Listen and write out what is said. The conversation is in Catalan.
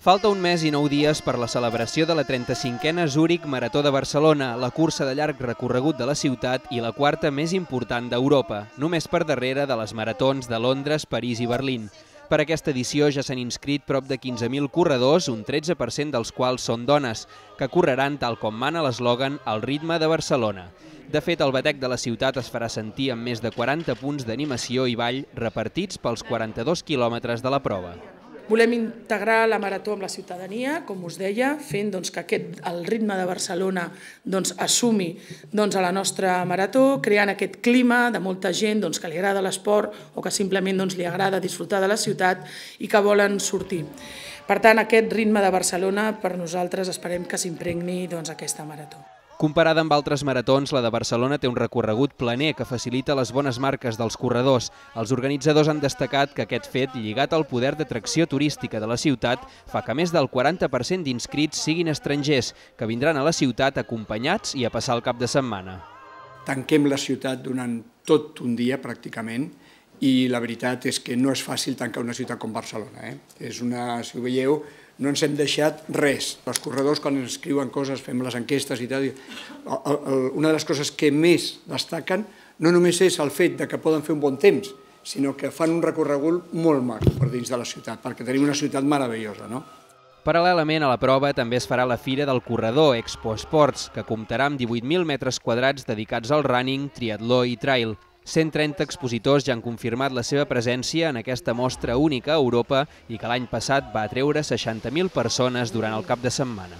Falta un mes i nou dies per la celebració de la 35a Zúrich Marató de Barcelona, la cursa de llarg recorregut de la ciutat i la quarta més important d'Europa, només per darrere de les maratons de Londres, París i Berlín. Per aquesta edició ja s'han inscrit prop de 15.000 corredors, un 13% dels quals són dones, que correran tal com mana l'eslògan al ritme de Barcelona. De fet, el batec de la ciutat es farà sentir amb més de 40 punts d'animació i ball repartits pels 42 quilòmetres de la prova. Volem integrar la marató amb la ciutadania, com us deia, fent doncs, que aquest, el ritme de Barcelona doncs, assumi doncs, a la nostra marató, creant aquest clima de molta gent doncs, que li agrada l'esport o que simplement doncs, li agrada disfrutar de la ciutat i que volen sortir. Per tant, aquest ritme de Barcelona per nosaltres esperem que s'impregni doncs, aquesta marató. Comparada amb altres maratons, la de Barcelona té un recorregut planer que facilita les bones marques dels corredors. Els organitzadors han destacat que aquest fet, lligat al poder d'atracció turística de la ciutat, fa que més del 40% d'inscrits siguin estrangers, que vindran a la ciutat acompanyats i a passar el cap de setmana. Tanquem la ciutat durant tot un dia, pràcticament, i la veritat és que no és fàcil tancar una ciutat com Barcelona. Eh? És una, si ho veieu, no ens hem deixat res. Els corredors, quan ens escriuen coses, fem les enquestes i tal, una de les coses que més destaquen no només és el fet de que poden fer un bon temps, sinó que fan un recorregut molt maco per dins de la ciutat, perquè tenim una ciutat meravellosa, no? Paral·lelament a la prova també es farà la Fira del Corredor Expo Sports, que comptarà amb 18.000 metres quadrats dedicats al running, triatló i trail. 130 expositors ja han confirmat la seva presència en aquesta mostra única a Europa i que l'any passat va atreure 60.000 persones durant el cap de setmana.